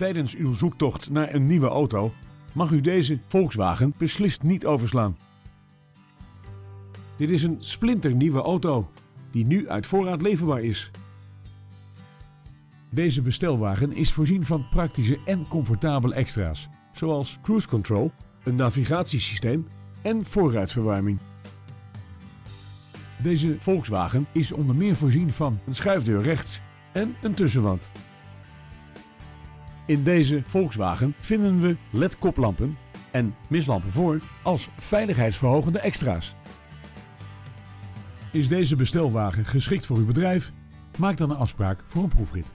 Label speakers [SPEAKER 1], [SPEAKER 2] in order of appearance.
[SPEAKER 1] Tijdens uw zoektocht naar een nieuwe auto mag u deze Volkswagen beslist niet overslaan. Dit is een splinternieuwe auto die nu uit voorraad leverbaar is. Deze bestelwagen is voorzien van praktische en comfortabele extra's, zoals cruise control, een navigatiesysteem en voorruitverwarming. Deze Volkswagen is onder meer voorzien van een schuifdeur rechts en een tussenwand. In deze Volkswagen vinden we LED-koplampen en mislampen voor als veiligheidsverhogende extra's. Is deze bestelwagen geschikt voor uw bedrijf? Maak dan een afspraak voor een proefrit.